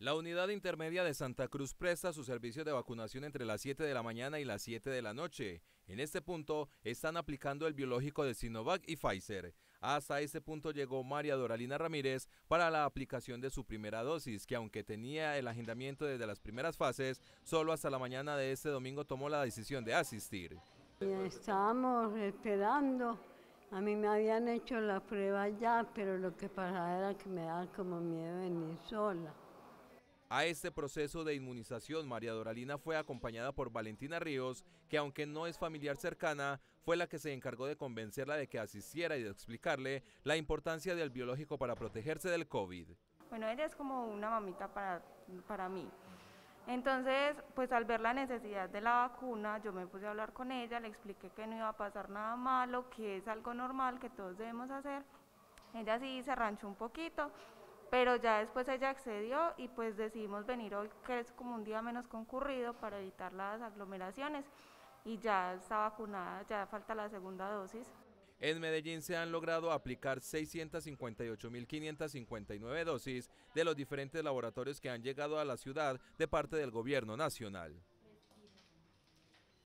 La unidad intermedia de Santa Cruz presta su servicio de vacunación entre las 7 de la mañana y las 7 de la noche. En este punto están aplicando el biológico de Sinovac y Pfizer. Hasta este punto llegó María Doralina Ramírez para la aplicación de su primera dosis, que aunque tenía el agendamiento desde las primeras fases, solo hasta la mañana de este domingo tomó la decisión de asistir. Estábamos esperando. A mí me habían hecho la prueba ya, pero lo que pasaba era que me daba como miedo venir sola. A este proceso de inmunización, María Doralina fue acompañada por Valentina Ríos, que aunque no es familiar cercana, fue la que se encargó de convencerla de que asistiera y de explicarle la importancia del biológico para protegerse del COVID. Bueno, ella es como una mamita para, para mí. Entonces, pues al ver la necesidad de la vacuna, yo me puse a hablar con ella, le expliqué que no iba a pasar nada malo, que es algo normal, que todos debemos hacer. Ella sí se ranchó un poquito, pero ya después ella accedió y pues decidimos venir hoy, que es como un día menos concurrido para evitar las aglomeraciones y ya está vacunada, ya falta la segunda dosis. En Medellín se han logrado aplicar 658.559 dosis de los diferentes laboratorios que han llegado a la ciudad de parte del gobierno nacional.